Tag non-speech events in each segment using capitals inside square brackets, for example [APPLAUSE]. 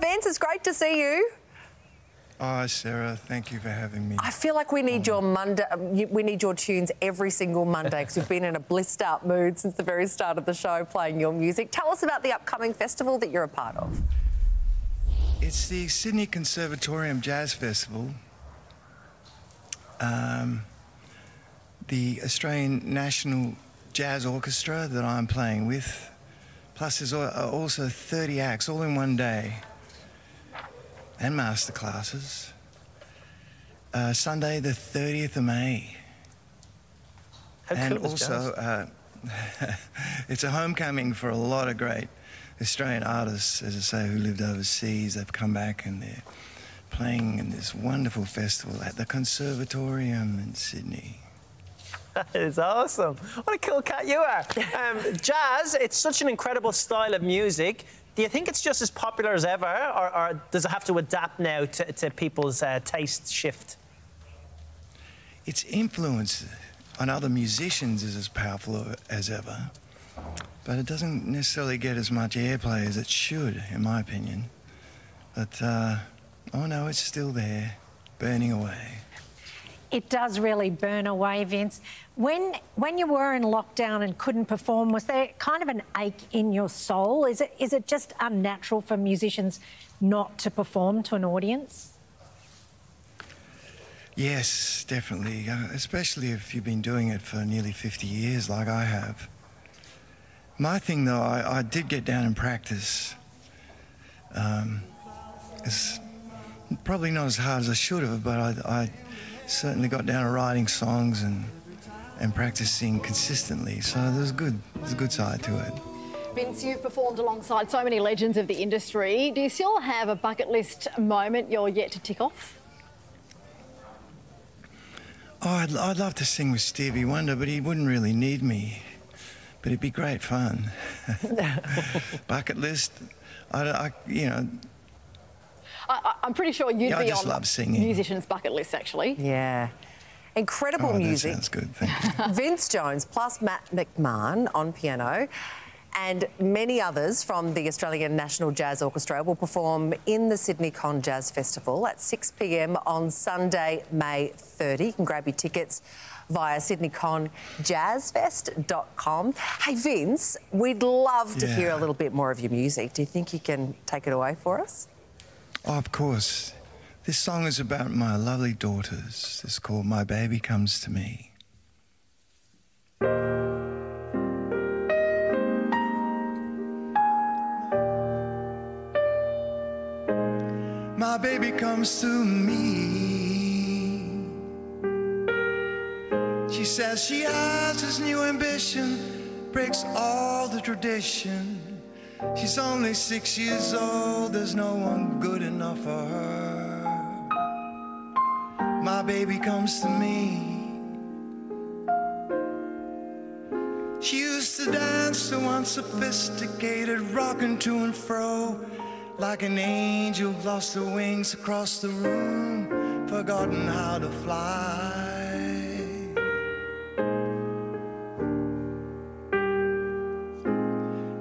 Vince. It's great to see you. Oh, Sarah, thank you for having me. I feel like we need your Monday. We need your tunes every single Monday because we've been in a blissed out mood since the very start of the show, playing your music. Tell us about the upcoming festival that you're a part of. It's the Sydney Conservatorium Jazz Festival. Um, the Australian National Jazz Orchestra that I'm playing with. Plus, there's also 30 acts all in one day and master classes. Uh, Sunday, the 30th of May. How and cool also, uh, [LAUGHS] it's a homecoming for a lot of great Australian artists, as I say, who lived overseas. They've come back and they're playing in this wonderful festival at the Conservatorium in Sydney. [LAUGHS] That is awesome. What a cool cat you are. Um, jazz, it's such an incredible style of music. Do you think it's just as popular as ever, or, or does it have to adapt now to, to people's uh, taste shift? Its influence on other musicians is as powerful as ever, but it doesn't necessarily get as much airplay as it should, in my opinion. But, uh, oh no, it's still there, burning away. It does really burn away, Vince. When when you were in lockdown and couldn't perform, was there kind of an ache in your soul? Is it is it just unnatural for musicians not to perform to an audience? Yes, definitely. Uh, especially if you've been doing it for nearly 50 years, like I have. My thing, though, I, I did get down and practice. Um, it's probably not as hard as I should have, but I, I certainly got down to writing songs and and practicing consistently. So there's good there's a good side to it. Vince, you've performed alongside so many legends of the industry. Do you still have a bucket list moment you're yet to tick off? Oh, I'd, I'd love to sing with Stevie Wonder, but he wouldn't really need me. But it'd be great fun. [LAUGHS] [LAUGHS] bucket list, I, I, you know, I, am pretty sure you'd yeah, be on love singing. musicians' bucket list, actually. Yeah. Incredible oh, music. That sounds good. Thank you. [LAUGHS] Vince Jones plus Matt McMahon on piano. And many others from the Australian National Jazz Orchestra will perform in the Sydney Con Jazz Festival at 6 pm on Sunday, May 30. You can grab your tickets via sydneyconjazzfest.com. Hey, Vince, we'd love to yeah. hear a little bit more of your music. Do you think you can take it away for us? Oh, of course. This song is about my lovely daughters. It's called My Baby Comes to Me. My baby comes to me. She says she has this new ambition, breaks all the tradition. She's only six years old, there's no one good enough for her. My baby comes to me. She used to dance to unsophisticated, rocking to and fro, like an angel lost her wings across the room, forgotten how to fly.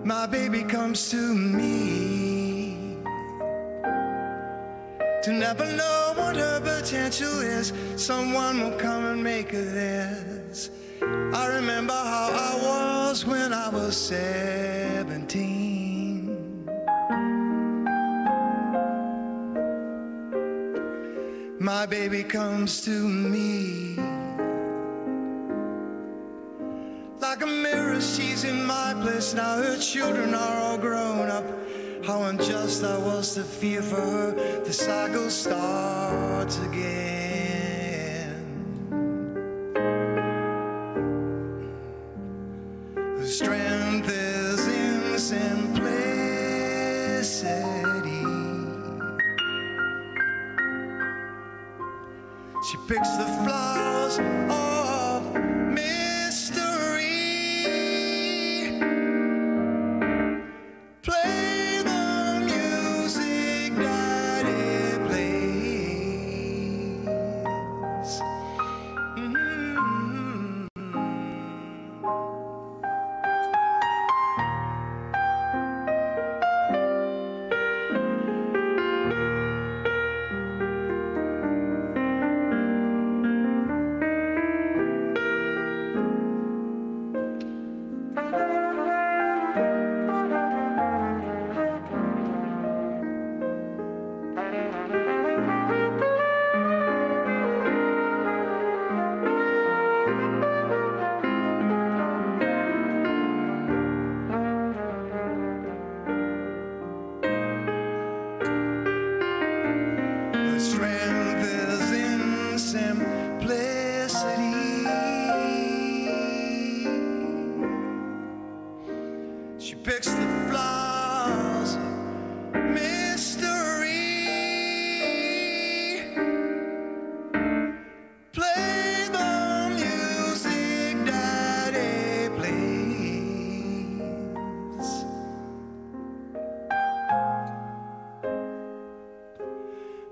My baby comes to me. To never know what her potential is someone will come and make her theirs i remember how i was when i was 17 my baby comes to me like a mirror, she's in my place now. Her children are all grown up. How unjust I was to fear for her. The cycle starts again. Her strength is in simplicity. She picks the flowers strength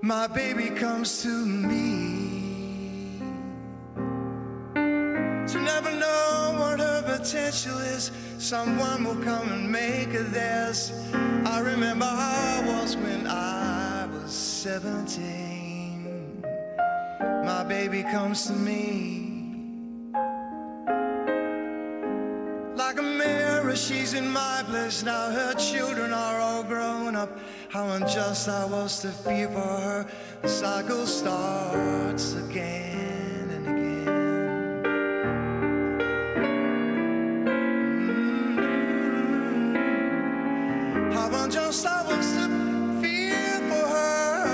My baby comes to me to never know what her potential is. Someone will come and make her theirs. I remember how I was when I was 17. My baby comes to me She's in my bliss now. Her children are all grown up. How unjust I was to feel for her. The cycle starts again and again. How unjust I was to for her.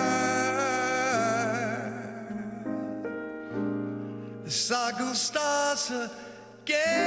The cycle starts again,